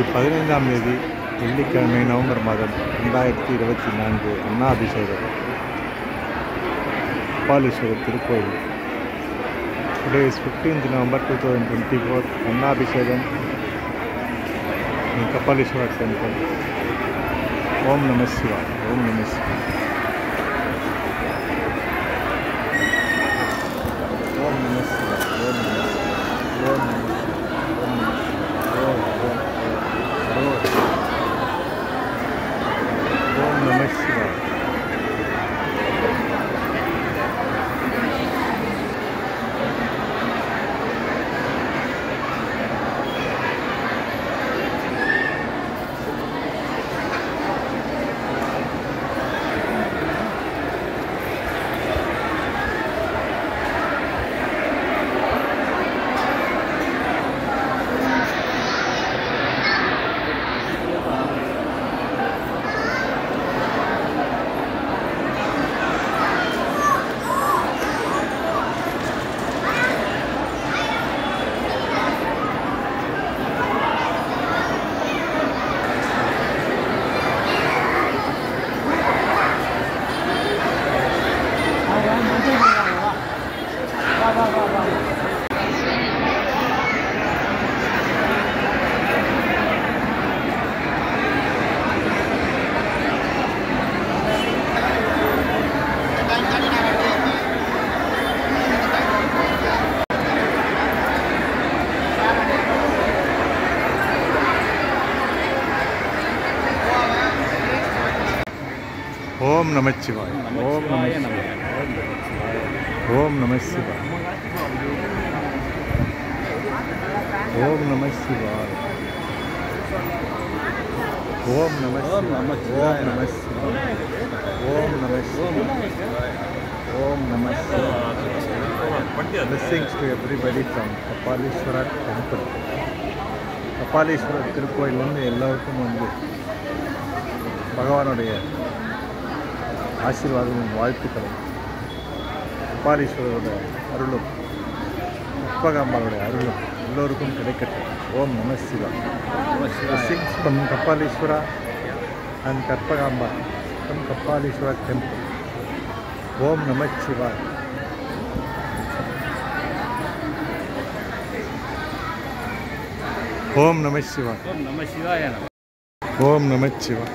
இன்னைக்கு பதினைந்தாம் தேதி வெள்ளிக்கிழமை நவம்பர் மாதம் ரெண்டாயிரத்தி இருபத்தி நான்கு அண்ணாபிஷேகம் அப்பாலீஸ்வரர் திருக்கோயில் today is fifteenth November two thousand twenty four அண்ணாபிஷேகம் அபிஷேகம் கபாலீஸ்வரர் டெம்பிள் ஓம் நம சிவா ஓம் நம சிவா. ஓம் நம சிவா ஓம் நம சிவா. ஓம் நம சிவா ஓம் நம சிவா ஓம் ஓம் ஓம் ஓம் ஓம் நம சிவா ஓம் நமச்சிவாய் ஓம் நம ஓம் நம சிவாய் ஓம் நம ஓம் நம ஓம் நம ஓம் நம ஓம் நம Blessings to everybody from Kapaleeswarar temple Kapaleeswarar திருக்கோயிலேருந்து எல்லாருக்கும் வந்து பகவானுடைய ஆசீர்வாதமும் வாழ்த்துக்களும். கபாலீஸ்வரரோட அருளும் உப்பகாம்பாளுடைய அருளும் எல்லோருக்கும் கிடைக்கட்டும். ஓம் நம Shiva. Blessings from Kapaleeswara and Karpagamba from Kapaleeswara temple Om நம சிவா. ஓம் நம சிவா. ஓம் நம சிவாய ஓம் நம சிவா.